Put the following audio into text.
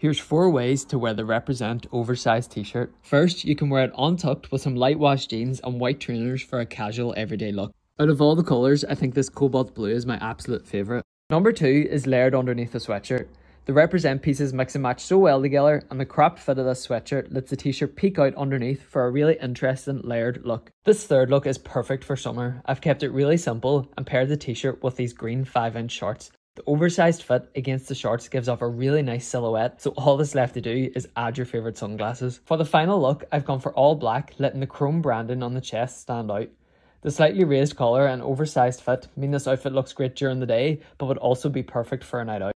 Here's four ways to wear the Represent oversized t-shirt. First, you can wear it untucked with some light wash jeans and white trainers for a casual everyday look. Out of all the colours, I think this cobalt blue is my absolute favourite. Number two is layered underneath the sweatshirt. The Represent pieces mix and match so well together and the cropped fit of this sweatshirt lets the t-shirt peek out underneath for a really interesting layered look. This third look is perfect for summer. I've kept it really simple and paired the t-shirt with these green 5 inch shorts. The oversized fit against the shorts gives off a really nice silhouette, so all that's left to do is add your favourite sunglasses. For the final look, I've gone for all black, letting the chrome branding on the chest stand out. The slightly raised collar and oversized fit mean this outfit looks great during the day, but would also be perfect for a night out.